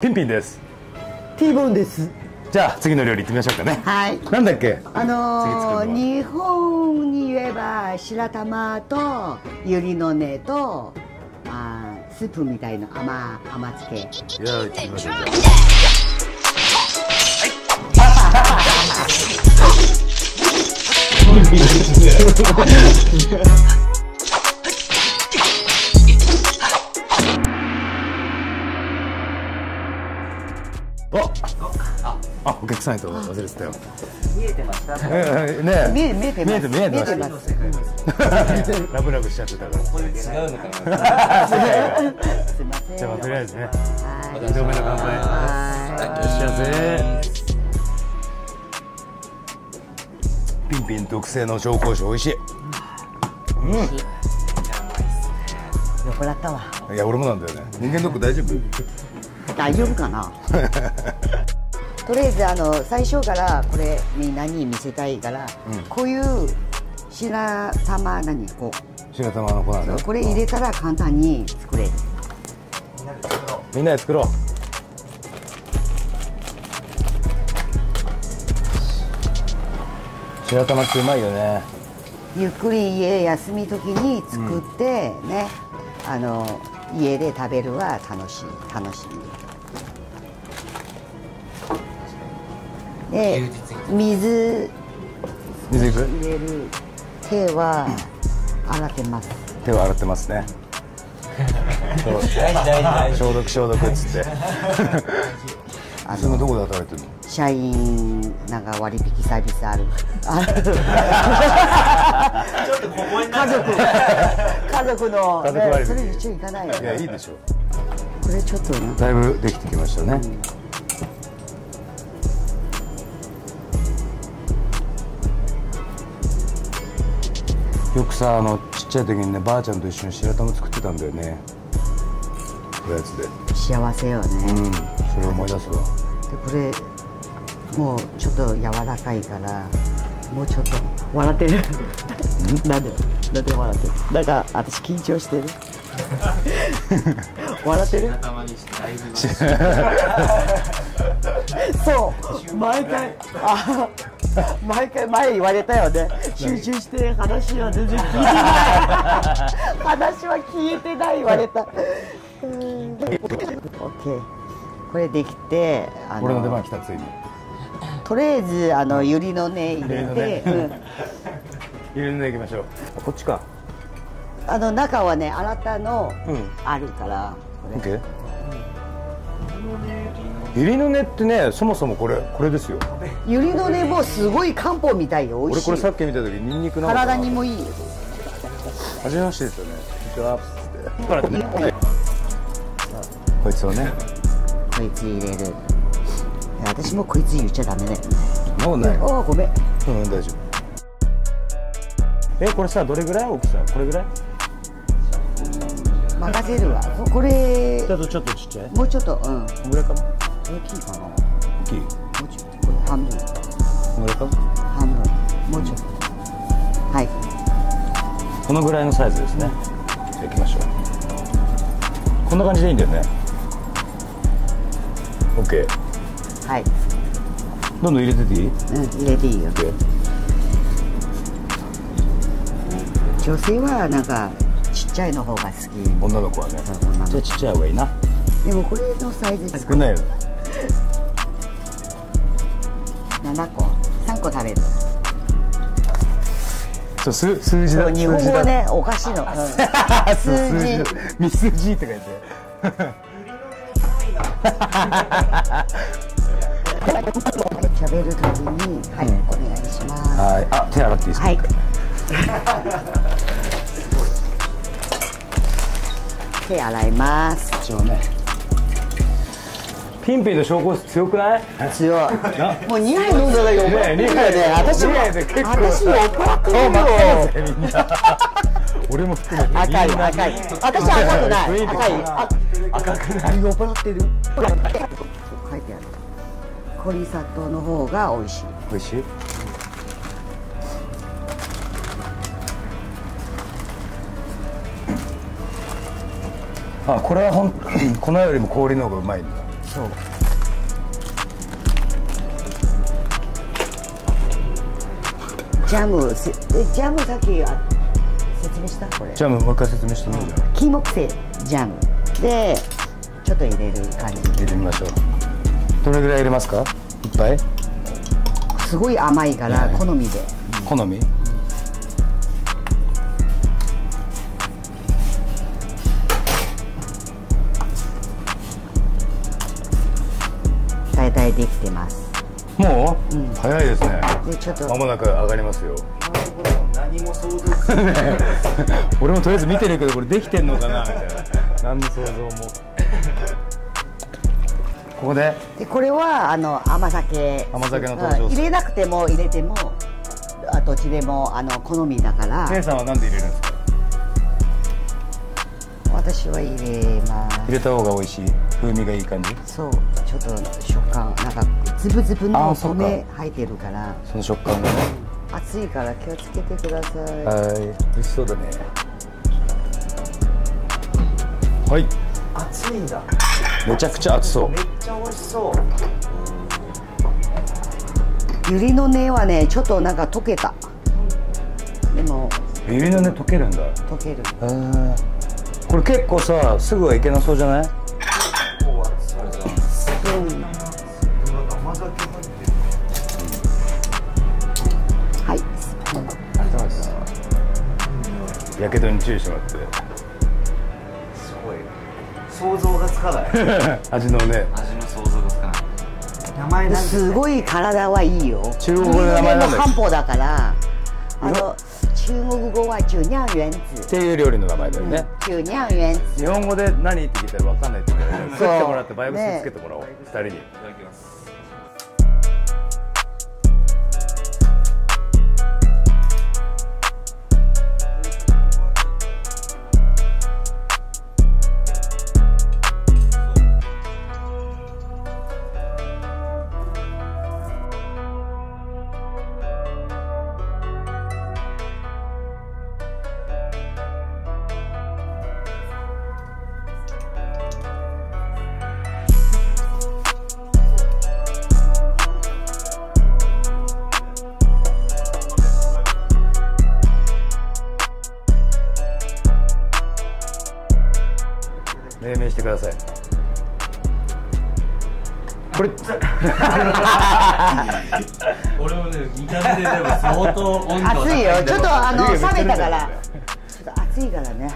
ピンピンです。T ボーンです。じゃあ次の料理行ってみましょうかね。はい。なんだっけ？あの次作るのは。日本に言えば白玉とゆりの根とあースープみたいな甘甘漬け。いや行ってみましょう。じ ゃああお客さんやと忘れてたよ。見えてました？ね見え見えて見えて見えてました見えてます。ラブラブしちゃってたから。すいませんじゃあとりあえずね。はい二度目の乾杯。はい。らっしゃいませ。ピンピン特製の紹興酒美味しい。酔っ払ったわ。いや俺もなんだよね。人間ドック大丈夫？大丈夫かな？とりあえずあの最初からこれみんなに見せたいから、こういう白玉何こ白玉の粉ね。うこれ入れたら簡単に作れる。みんなで作ろう。白玉ってうまいよね。ゆっくり家休み時に作ってね、あの家で食べるは楽しい楽しいで水。水入れる。手は洗ってます。手を洗ってますね。消毒消毒っつって。あそのどこで働いてるの？社員なんか割引サービスある。ある家族家族の家族割引。ねそれ一応行かないよいやいいでしょこれちょっとねだいぶできてきましたね、よくさあのちっちゃい時にねばあちゃんと一緒に白玉作ってたんだよね。おやつで。幸せよね、うんそれを思い出すわ。でこれもうちょっと柔らかいからもうちょっと笑ってる。なんで？なんで笑ってる？なんか私緊張してる。笑ってる。そう毎回。あ毎回前言われたよね。集中して話は全然聞いてない。話は聞いてない言われた。うん。OK これできてあ俺の出番来たついにとりあえずあのゆりの根入れゆりのて、根うん。入れていきましょう。あこっちか。あの中はね洗ったのうん。あるから、これ。OK ゆりの根ってねそもそもこれこれですよ。ゆりの根もすごい漢方みたいよ美味しい。俺これさっき見た時ニンニクな体にもいい。よ初めましてですよね。こんにちはつってこいつをね。こいつ入れる。私もこいつ言っちゃダメだよね。そんない。よああごめん。うん大丈夫。えこれさどれぐらい？大きさこれぐらい？任せるわ。ここれちょっとちょっとちっちゃい？もうちょっとうん。こんぐらいかな大きいかな。も大きい？うちょっと。これ半分。こんぐらいか？半分。もうちょっと。はい。このぐらいのサイズですね。じゃあ行きましょう。こんな感じでいいんだよね。OK はい。どんどん入れてていい？うん入れていいよ。OK 女性はなんかちっちゃいの方が好き。女の子はね。ちっちゃい方がいいな。でもこれのサイズ少ないよ7個3個食べる。そう数数字だ。日本語はねおかしいの、うん。数数字字ミス字って書いて喋る。ときにはい、お願いします。はい。あ手洗っていいですか？はい。手洗います。一応ねピンピンの証拠強くない？強いもう2杯飲んだら酔っ払ってるよねね。私も二杯で結構。私酔っ払ってるよ俺も含めて赤い赤い。私赤くない。赤い。あ赤くない。酔っ払ってる。書いてある。コリ砂糖の方が美味しい。美味しい？あこれはほん 粉よりも氷の方がうまいんだそう。ジャムせえジャムさっきあ説明した？これ。ジャムもう一回説明してみるよ。金木犀ジャム。でちょっと入れる感じ。入れてみましょう。どれぐらい入れますか？いっぱい？すごい甘いからはい。好みで。好み？大体できてます。もう、早いですね。でちょっと。まもなく上がりますよ。何も想像 俺もとりあえず見てるけどこれできてんのかな？みたいな。何の想像も。ここで？でこれはあの甘酒。甘酒の登場うん。入れなくても入れてもあどっちでもあの好みだから。姉さんは何で入れるんですか？私は入れます。入れた方が美味しい風味がいい感じ？そうちょっと食感なんかつぶつぶの米入ってるから。その食感がね。熱いから気をつけてください。はい。美味しそうだね。はい。熱いんだ。めちゃくちゃ熱そう。めっちゃ美味しそう。ゆりの根はねちょっとなんか溶けた。でもゆりの根溶けるんだ。溶ける。これ結構さすぐはいけなそうじゃない？やけどに注意してもらってすごい想像がつかない味のね味の想像がつかない名前なんすごい体はいいよ中国語で名前なんだっけ漢方だからあの中国語は中酿原っていう料理の名前だよね、中酿原子日本語で何って聞いたら分かんないって言うからそう作ってもらってバイブスつけてもらおう、二人にいただきますください。これ 俺もね見た目ででも相当温度熱いよ。ちょっとあの冷めたから。ちょっと熱いからね